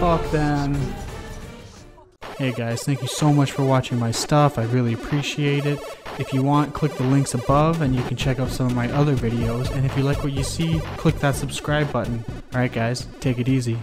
Fuck them. Hey guys, thank you so much for watching my stuff. I really appreciate it. If you want, click the links above and you can check out some of my other videos. And if you like what you see, click that subscribe button. Alright guys, take it easy.